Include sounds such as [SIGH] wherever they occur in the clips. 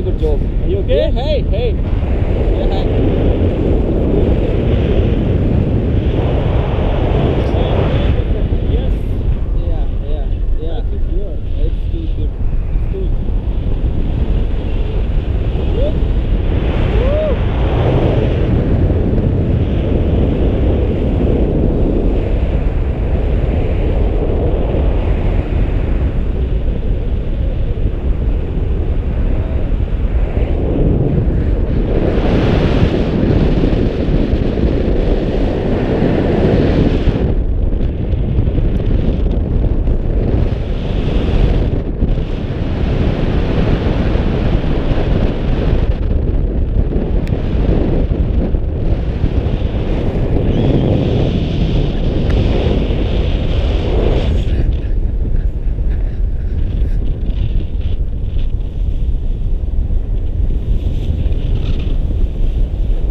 very good job. Are you okay? Yeah, hey, hey. Yeah, hi. Yes. Yeah, yeah, yeah. That is good. It's too good. It's too Good.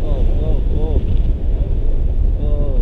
Oh, oh, oh. Oh.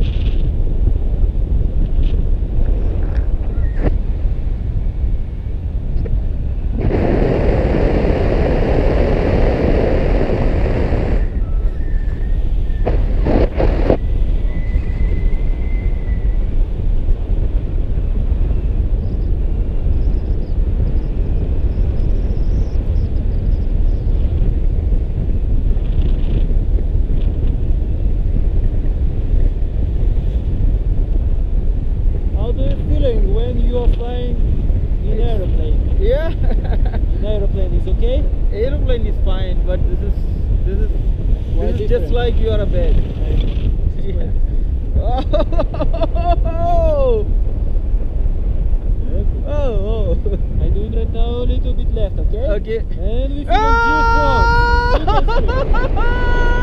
How do you feeling when you are flying in aeroplane? Yeah. [LAUGHS] In aeroplane is okay? Aeroplane is fine, but this is this is Why this is just like you are a bed. Yeah. [LAUGHS] Oh, oh, oh. I do that now a little bit left, okay? Okay. And we feel Ah! G4. You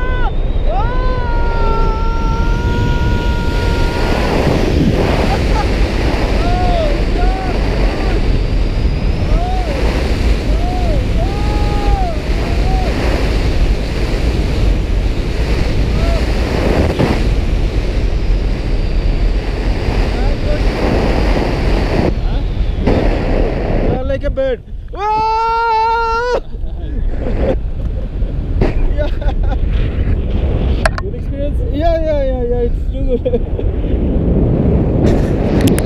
can feel. Huh? like a bird. Whoa! [LAUGHS] yeah. Good experience? yeah, yeah, yeah, yeah. It's too good. [LAUGHS]